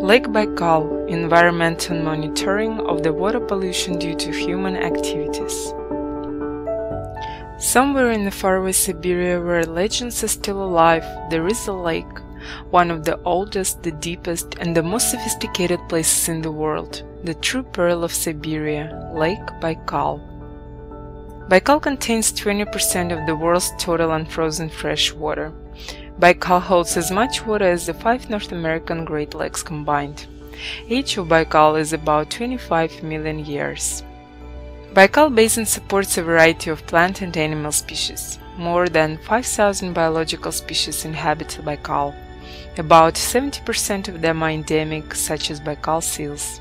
Lake Baikal Environmental monitoring of the water pollution due to human activities. Somewhere in the faraway Siberia where legends are still alive, there is a lake, one of the oldest, the deepest, and the most sophisticated places in the world, the true pearl of Siberia, Lake Baikal. Baikal contains 20% of the world's total unfrozen fresh water. Baikal holds as much water as the five North American Great Lakes combined. Age of Baikal is about 25 million years. Baikal Basin supports a variety of plant and animal species. More than 5,000 biological species inhabit Baikal. About 70% of them are endemic, such as Baikal seals.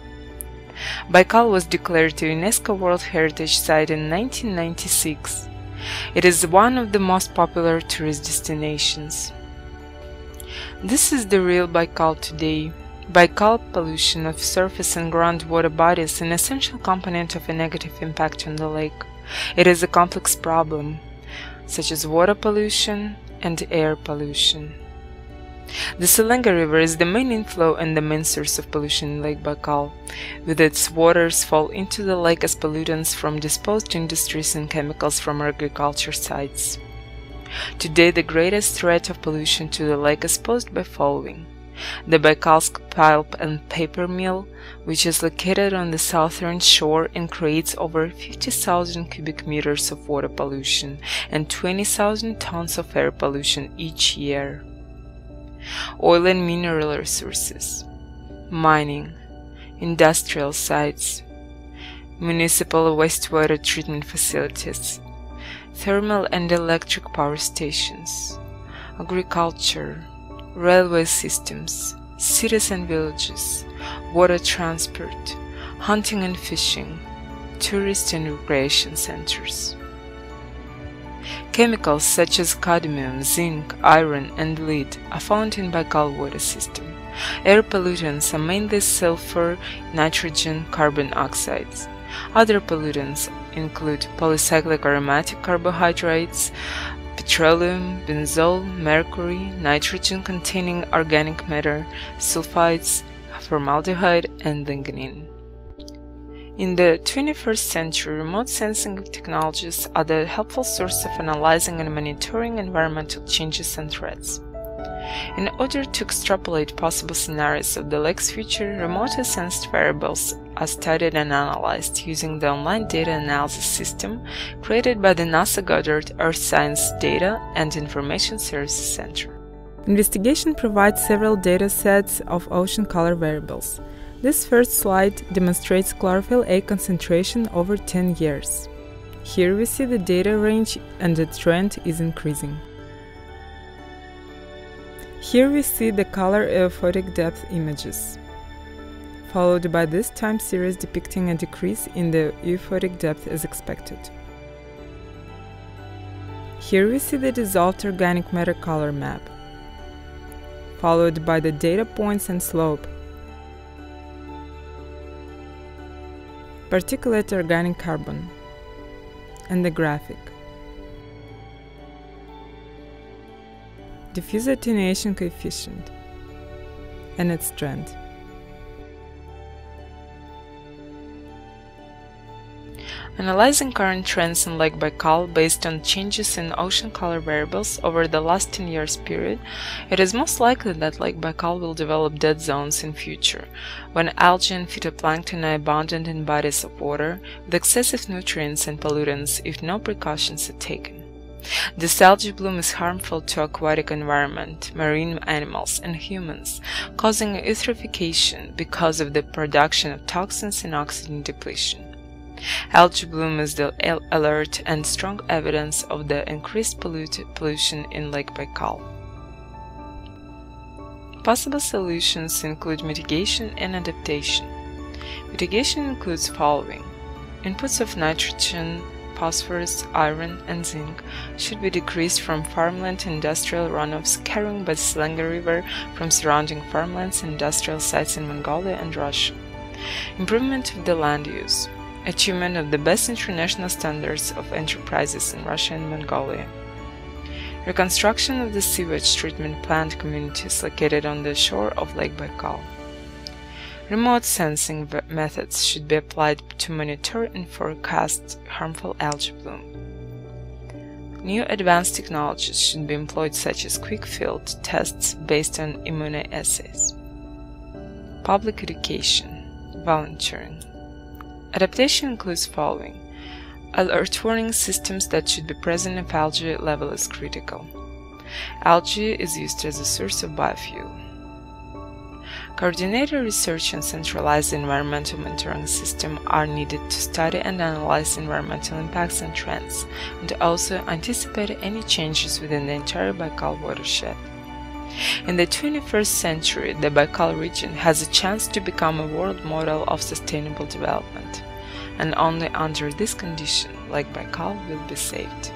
Baikal was declared a UNESCO World Heritage Site in 1996. It is one of the most popular tourist destinations. This is the real Baikal today. Baikal pollution of surface and groundwater bodies is an essential component of a negative impact on the lake. It is a complex problem, such as water pollution and air pollution. The Selenga River is the main inflow and the main source of pollution in Lake Baikal, with its waters fall into the lake as pollutants from disposed industries and chemicals from agriculture sites. Today the greatest threat of pollution to the lake is posed by following. The Baikalsk pulp and paper mill, which is located on the southern shore and creates over 50,000 cubic meters of water pollution and 20,000 tons of air pollution each year oil and mineral resources, mining, industrial sites, municipal wastewater treatment facilities, thermal and electric power stations, agriculture, railway systems, cities and villages, water transport, hunting and fishing, tourist and recreation centers. Chemicals such as cadmium, zinc, iron, and lead are found in Baikal water system. Air pollutants are mainly sulfur, nitrogen, carbon oxides. Other pollutants include polycyclic aromatic carbohydrates, petroleum, benzol, mercury, nitrogen-containing organic matter, sulfides, formaldehyde, and lignin. In the 21st century, remote sensing technologies are the helpful source of analyzing and monitoring environmental changes and threats. In order to extrapolate possible scenarios of the lake's future, remotely sensed variables are studied and analyzed using the online data analysis system created by the NASA Goddard Earth Science Data and Information Services Center. Investigation provides several data sets of ocean color variables. This first slide demonstrates chlorophyll A concentration over 10 years. Here we see the data range and the trend is increasing. Here we see the color euphotic depth images, followed by this time series depicting a decrease in the euphotic depth as expected. Here we see the dissolved organic matter color map, followed by the data points and slope particulate organic carbon, and the graphic. Diffuse attenuation coefficient and its trend. Analyzing current trends in Lake Baikal based on changes in ocean color variables over the last 10 years period, it is most likely that Lake Baikal will develop dead zones in future, when algae and phytoplankton are abundant in bodies of water, with excessive nutrients and pollutants if no precautions are taken. This algae bloom is harmful to aquatic environment, marine animals, and humans, causing eutrophication because of the production of toxins and oxygen depletion. Algae bloom is the alert and strong evidence of the increased pollution in Lake Baikal. Possible solutions include mitigation and adaptation. Mitigation includes following. Inputs of nitrogen, phosphorus, iron, and zinc should be decreased from farmland industrial runoffs carrying by the Selenga River from surrounding farmlands and industrial sites in Mongolia and Russia. Improvement of the land use achievement of the best international standards of enterprises in Russia and Mongolia. Reconstruction of the sewage treatment plant communities located on the shore of Lake Baikal. Remote sensing methods should be applied to monitor and forecast harmful algae bloom. New advanced technologies should be employed such as quick field tests based on immunoassays. Public education, volunteering. Adaptation includes following alert warning systems that should be present if algae level is critical. Algae is used as a source of biofuel. Coordinated research and centralized environmental monitoring system are needed to study and analyze environmental impacts and trends, and also anticipate any changes within the entire Baikal watershed. In the 21st century, the Baikal region has a chance to become a world model of sustainable development, and only under this condition Lake Baikal will be saved.